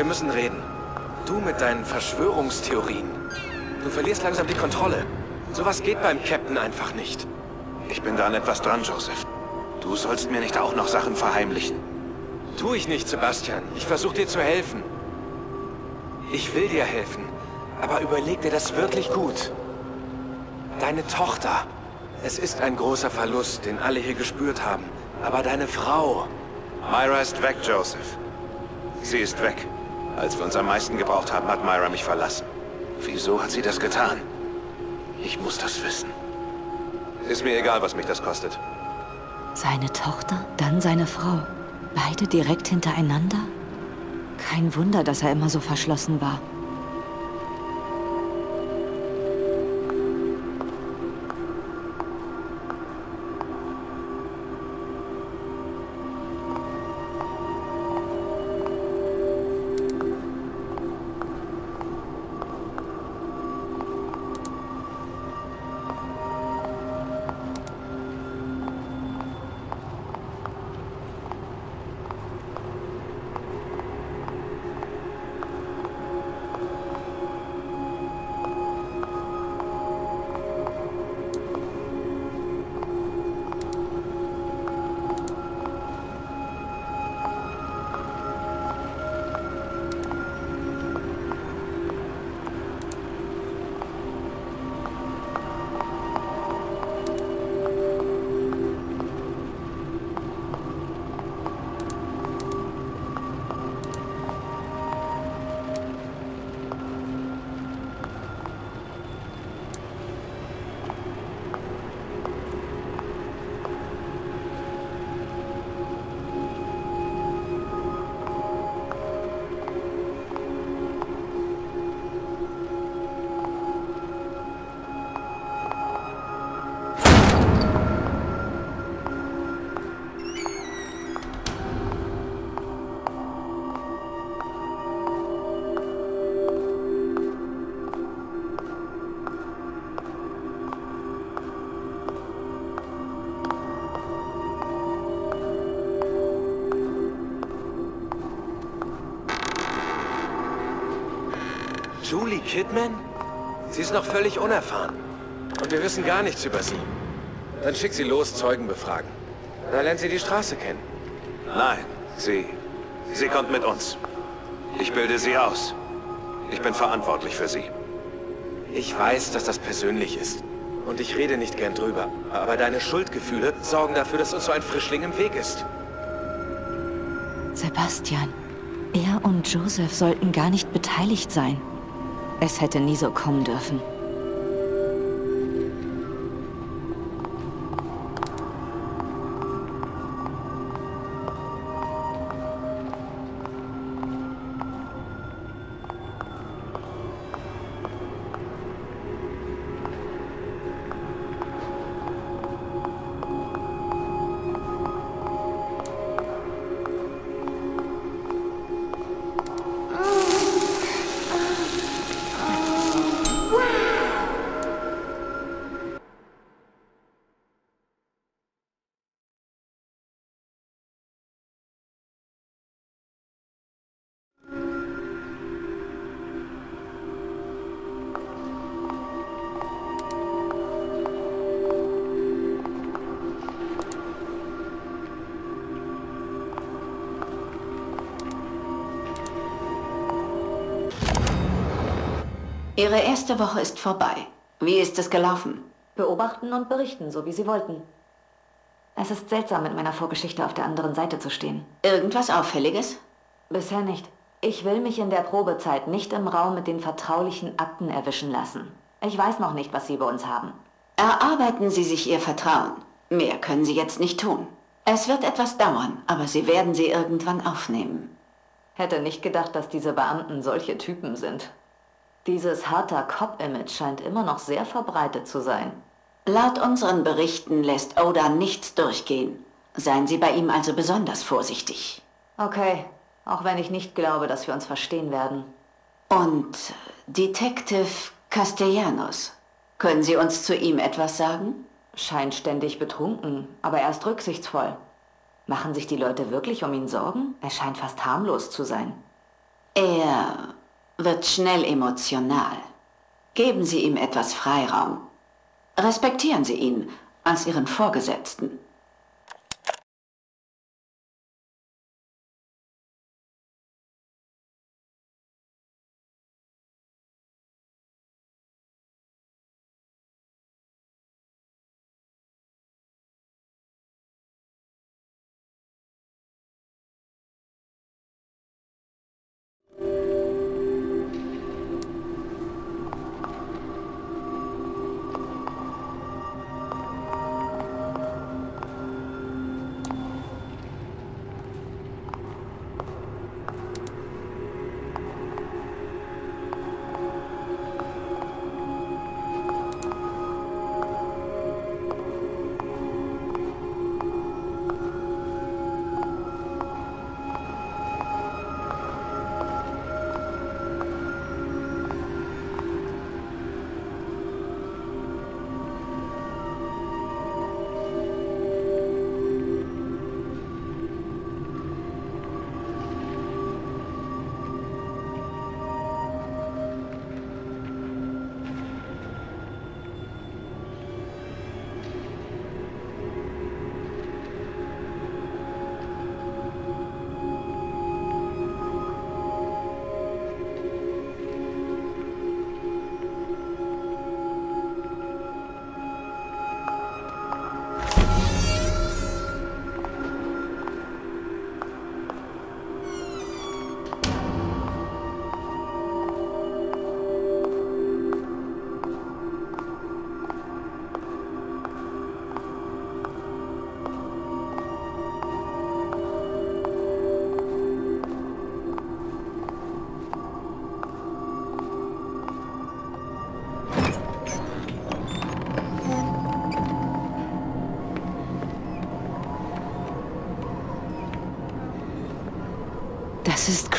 Wir müssen reden. Du mit deinen Verschwörungstheorien. Du verlierst langsam die Kontrolle. Sowas geht beim Captain einfach nicht. Ich bin da an etwas dran, Joseph. Du sollst mir nicht auch noch Sachen verheimlichen. Tu ich nicht, Sebastian. Ich versuche dir zu helfen. Ich will dir helfen. Aber überleg dir das wirklich gut. Deine Tochter. Es ist ein großer Verlust, den alle hier gespürt haben. Aber deine Frau... Myra ist weg, Joseph. Sie ist weg. Als wir uns am meisten gebraucht haben, hat Myra mich verlassen. Wieso hat sie das getan? Ich muss das wissen. Ist mir egal, was mich das kostet. Seine Tochter, dann seine Frau. Beide direkt hintereinander? Kein Wunder, dass er immer so verschlossen war. Julie Kidman? Sie ist noch völlig unerfahren. Und wir wissen gar nichts über sie. Dann schick sie los, Zeugen befragen. Da lernt sie die Straße kennen. Nein, sie... Sie kommt mit uns. Ich bilde sie aus. Ich bin verantwortlich für sie. Ich weiß, dass das persönlich ist. Und ich rede nicht gern drüber. Aber deine Schuldgefühle sorgen dafür, dass uns so ein Frischling im Weg ist. Sebastian, er und Joseph sollten gar nicht beteiligt sein. Es hätte nie so kommen dürfen. Ihre erste Woche ist vorbei. Wie ist es gelaufen? Beobachten und berichten, so wie Sie wollten. Es ist seltsam, mit meiner Vorgeschichte auf der anderen Seite zu stehen. Irgendwas Auffälliges? Bisher nicht. Ich will mich in der Probezeit nicht im Raum mit den vertraulichen Akten erwischen lassen. Ich weiß noch nicht, was Sie bei uns haben. Erarbeiten Sie sich Ihr Vertrauen. Mehr können Sie jetzt nicht tun. Es wird etwas dauern, aber Sie werden sie irgendwann aufnehmen. Hätte nicht gedacht, dass diese Beamten solche Typen sind. Dieses harter Cop-Image scheint immer noch sehr verbreitet zu sein. Laut unseren Berichten lässt Oda nichts durchgehen. Seien Sie bei ihm also besonders vorsichtig. Okay, auch wenn ich nicht glaube, dass wir uns verstehen werden. Und Detective Castellanos, können Sie uns zu ihm etwas sagen? Scheint ständig betrunken, aber er ist rücksichtsvoll. Machen sich die Leute wirklich um ihn Sorgen? Er scheint fast harmlos zu sein. Er wird schnell emotional. Geben Sie ihm etwas Freiraum. Respektieren Sie ihn als Ihren Vorgesetzten.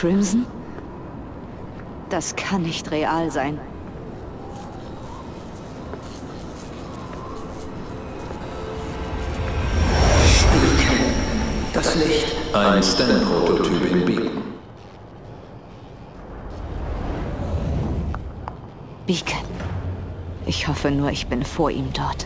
Crimson? Das kann nicht real sein. Das Licht. Ein Stan-Prototyp in Beacon. Beacon. Ich hoffe nur, ich bin vor ihm dort.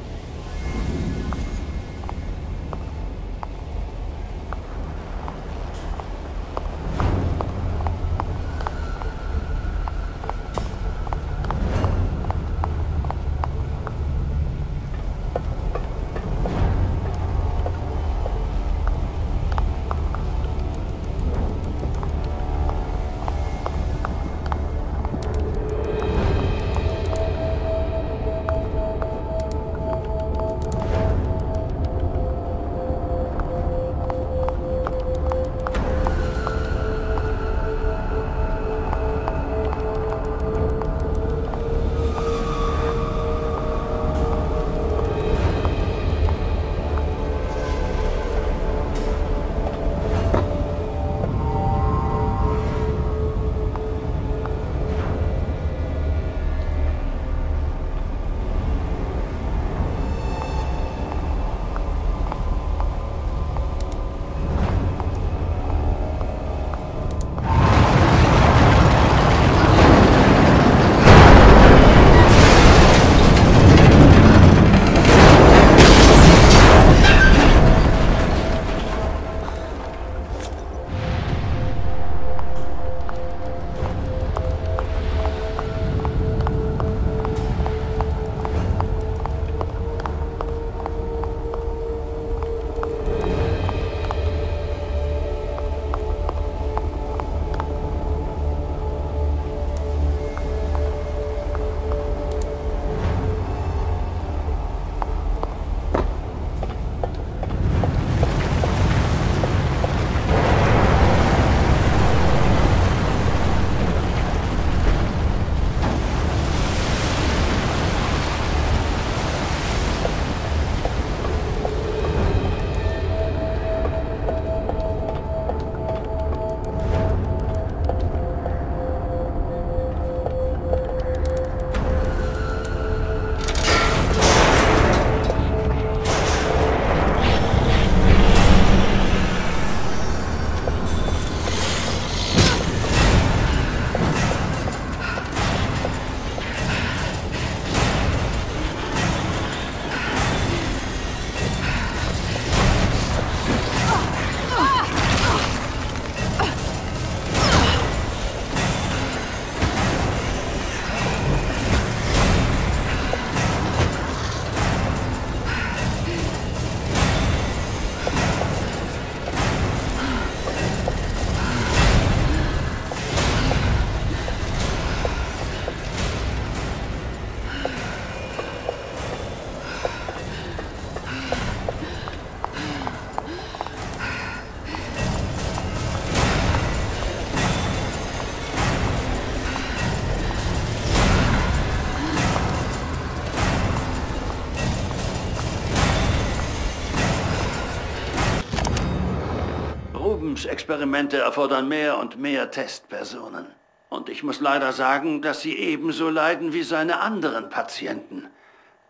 Rubens-Experimente erfordern mehr und mehr Testpersonen. Und ich muss leider sagen, dass sie ebenso leiden wie seine anderen Patienten.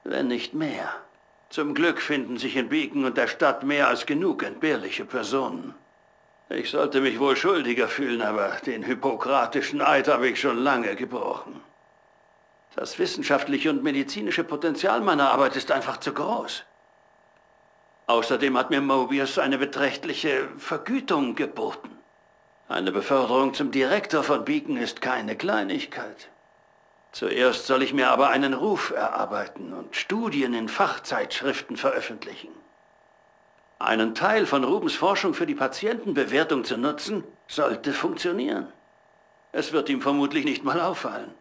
Wenn nicht mehr. Zum Glück finden sich in Beacon und der Stadt mehr als genug entbehrliche Personen. Ich sollte mich wohl schuldiger fühlen, aber den hippokratischen Eid habe ich schon lange gebrochen. Das wissenschaftliche und medizinische Potenzial meiner Arbeit ist einfach zu groß. Außerdem hat mir Mobius eine beträchtliche Vergütung geboten. Eine Beförderung zum Direktor von Beacon ist keine Kleinigkeit. Zuerst soll ich mir aber einen Ruf erarbeiten und Studien in Fachzeitschriften veröffentlichen. Einen Teil von Rubens Forschung für die Patientenbewertung zu nutzen, sollte funktionieren. Es wird ihm vermutlich nicht mal auffallen.